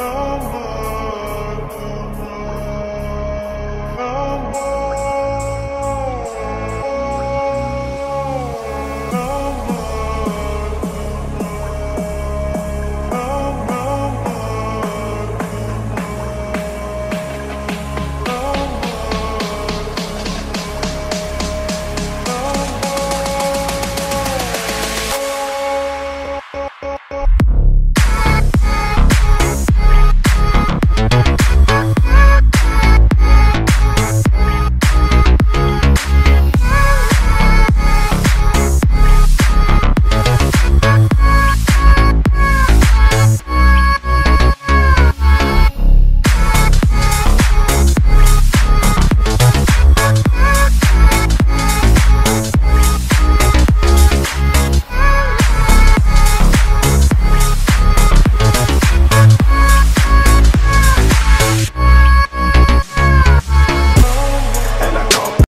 Oh.